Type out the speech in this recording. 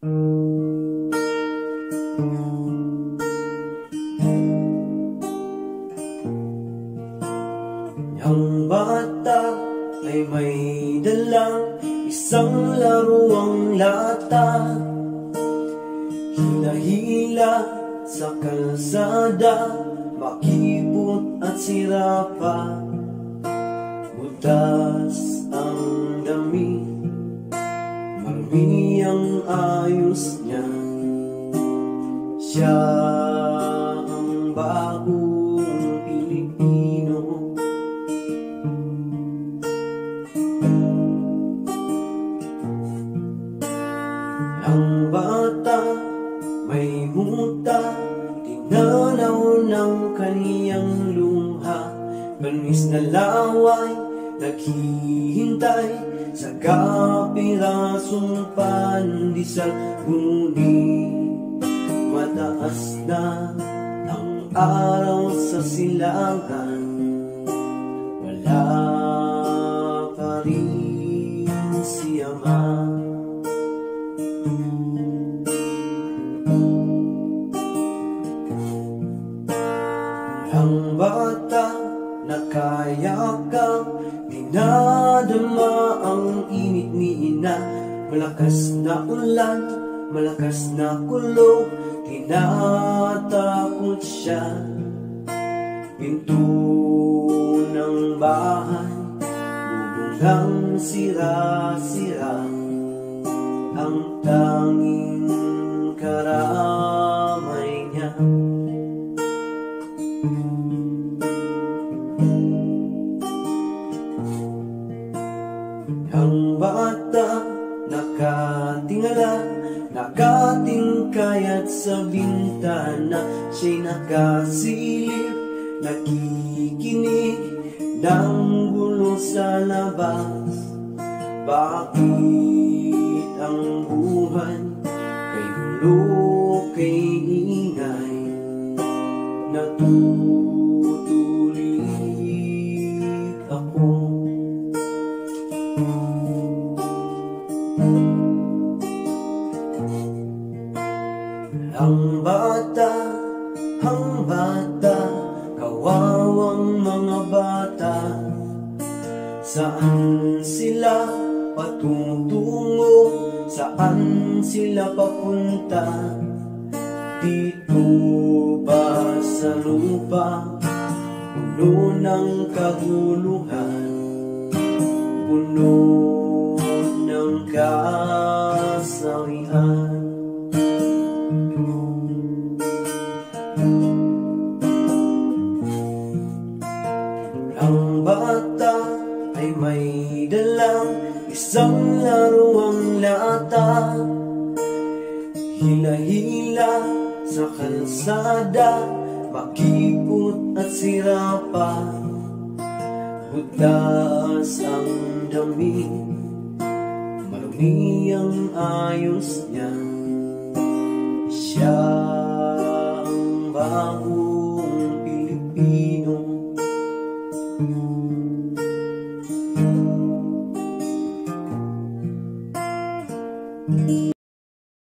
Ang bata ay may dalang isang laruang lata. Hila-hila sa kalsada Makipot at sira pa. Butas Marumi ang ayos niya. Siya ang bagong Pilipino. Ang bata may muta Tinanaw ng kaniyang lumha Banis na laway Naghihintay Sa kapirasong pandesal Ngunit Mataas na Ang araw sa silangan. Wala pa rin si Ama. Ang bata nakayakap Dinadama ang init ni ina Malakas na ulan, malakas na kulog Tinatakot siya. Pinto ng bahay Bubunggang sira-sira. Ang tanging nakatingala Nakatingkayat sa bintana Siya'y nakasilip Nakikinig ng gulo sa labas. Bakit ang buhay Kay gulo, kay ingay Natutulik ako? Ang kawawang mga bata Saan sila patutungo, saan sila papunta? Dito ba sa lupa, puno ng kaguluhan Puno ng kasawian Ang may dalang isang laruang lata. Hila-hila sa kalsada Makipot at sirapa. Butas ang damit Marumi ang ayos niya. Siya ang bagong Pilipino.